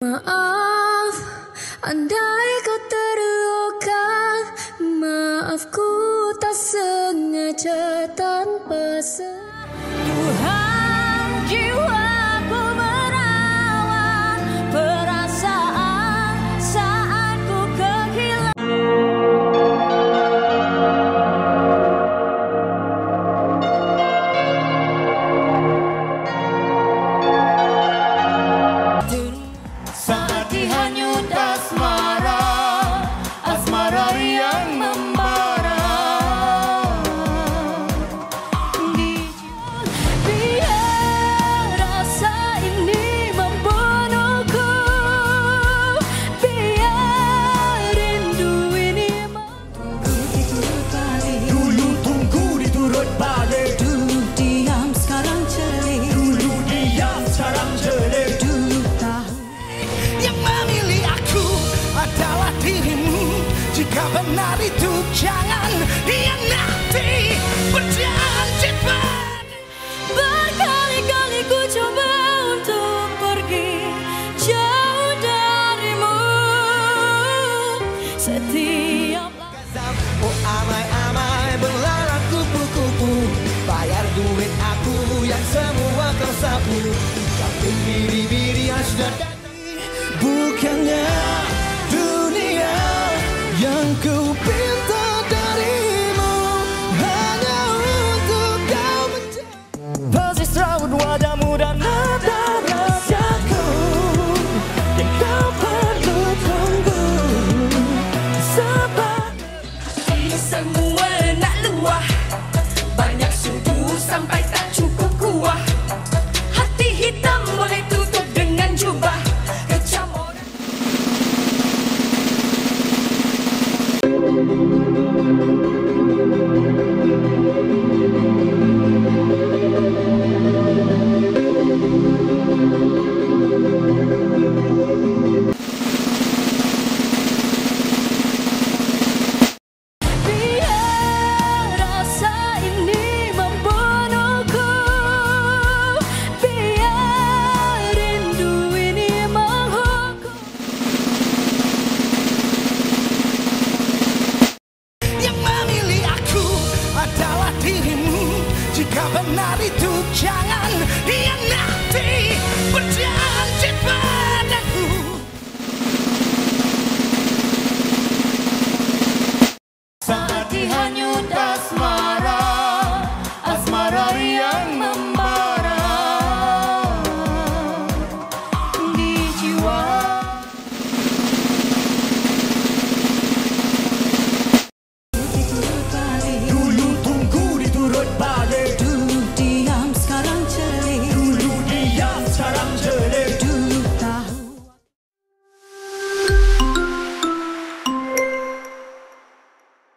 Maaf, andai Kau benar itu? Jangan dia nanti berjanji Berkali-kali ku coba untuk pergi jauh darimu. Setiap Oh amai-amai berlarang kupu-kupu. Bayar duit aku yang semua kau sapu. Kau biri-biri